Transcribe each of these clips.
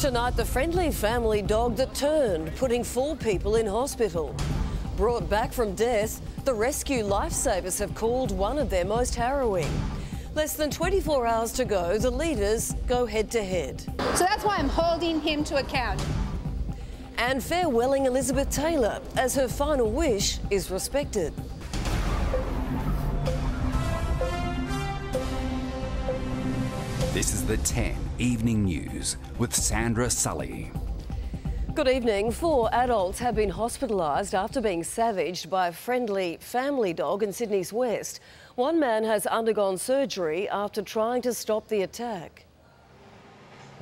Tonight, the friendly family dog that turned, putting four people in hospital. Brought back from death, the rescue lifesavers have called one of their most harrowing. Less than 24 hours to go, the leaders go head to head. So that's why I'm holding him to account. And farewelling Elizabeth Taylor as her final wish is respected. This is the 10 Evening News with Sandra Sully. Good evening. Four adults have been hospitalised after being savaged by a friendly family dog in Sydney's West. One man has undergone surgery after trying to stop the attack.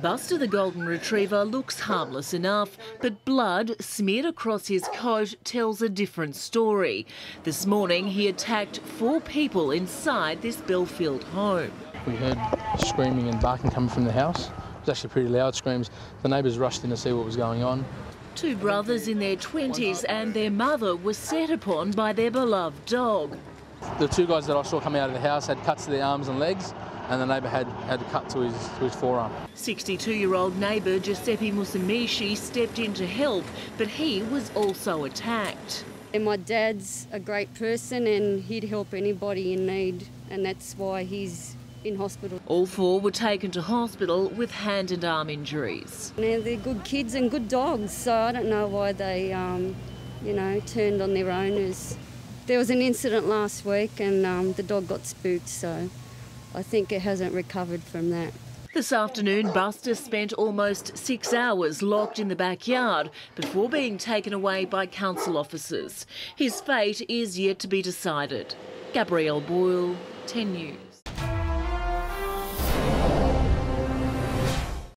Buster the Golden Retriever looks harmless enough, but blood smeared across his coat tells a different story. This morning he attacked four people inside this Belfield home. We heard screaming and barking coming from the house. It was actually pretty loud screams. The neighbours rushed in to see what was going on. Two brothers in their 20s and their mother were set upon by their beloved dog. The two guys that I saw coming out of the house had cuts to their arms and legs, and the neighbour had had a cut to his, to his forearm. 62-year-old neighbour Giuseppe Musamishi stepped in to help, but he was also attacked. And my dad's a great person and he'd help anybody in need, and that's why he's in hospital. All four were taken to hospital with hand and arm injuries. Now they're good kids and good dogs, so I don't know why they, um, you know, turned on their owners. There was an incident last week and um, the dog got spooked, so I think it hasn't recovered from that. This afternoon, Buster spent almost six hours locked in the backyard before being taken away by council officers. His fate is yet to be decided. Gabrielle Boyle, 10 News.